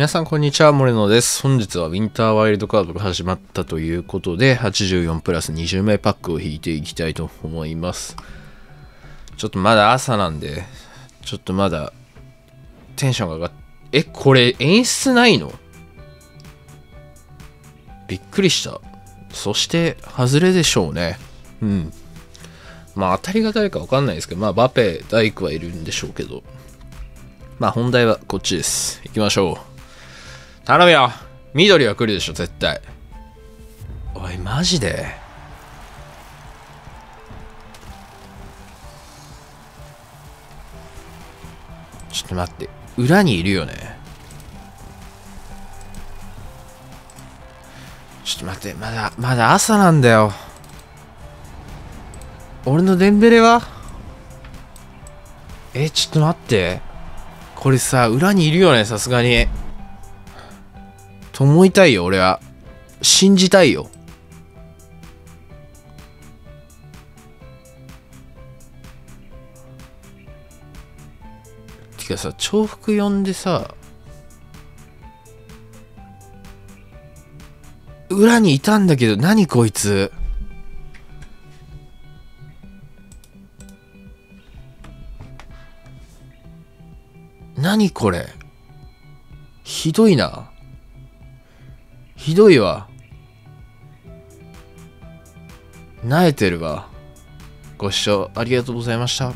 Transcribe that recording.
皆さんこんにちは、モレノです。本日はウィンターワイルドカードが始まったということで、84プラス20名パックを引いていきたいと思います。ちょっとまだ朝なんで、ちょっとまだテンションが上がっえ、これ演出ないの？びっくりした。そして、外れでしょうね。うん。まあ当たりが誰か分かんないですけど、まあバペ、大工はいるんでしょうけど、まあ本題はこっちです。行きましょう。頼むよ緑は来るでしょ、絶対。おい、マジで？ちょっと待って、裏にいるよね。ちょっと待って、まだ、まだ朝なんだよ。俺のデンベレは？え、ちょっと待って。これさ、裏にいるよね、さすがに。と思いたいよ、俺は。信じたいよ。てかさ、重複読んでさ、裏にいたんだけど、何こいつ。何これひどいな。ひどいわ。慣えてるわ。ご視聴ありがとうございました。